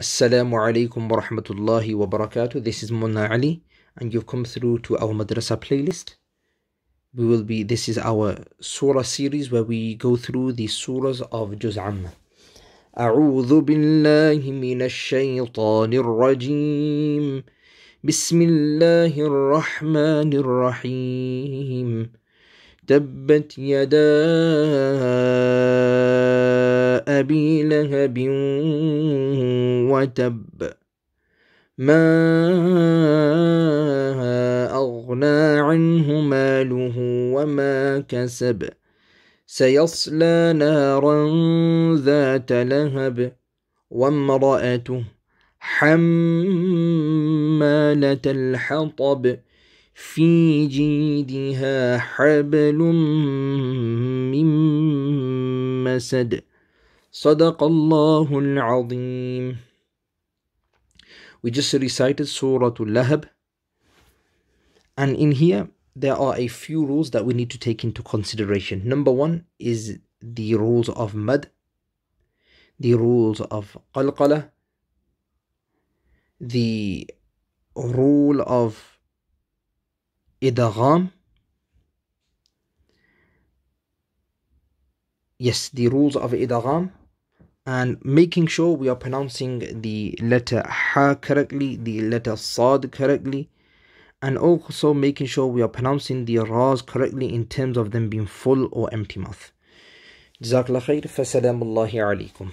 Assalamu alaikum wa rahmatullahi wa barakatuh. This is Maulana Ali, and you've come through to our madrasa playlist. We will be, this is our surah series where we go through the surahs of Juz' Amma. أعوذ بالله من الشيطان الرجيم بسم l-Rahmanir Rahim. تبت يداه أبي لهب وتب. ما أغنى عنه ماله وما كسب. سيصلى نارا ذات لهب وامرأته حمالة الحطب. في جيدها حبل من مسد. صدق الله العظيم We just recited Surah Al-Lahab and in here there are a few rules that we need to take into consideration. Number one is the rules of madd, the rules of qalqala, the rule of idgham. Yes, the rules of idgham and making sure we are pronouncing the letter ha correctly, the letter sad correctly, and also making sure we are pronouncing the ras correctly in terms of them being full or empty mouth. جزاك الله خير فسلام الله عليكم